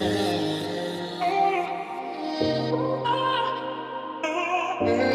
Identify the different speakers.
Speaker 1: oh,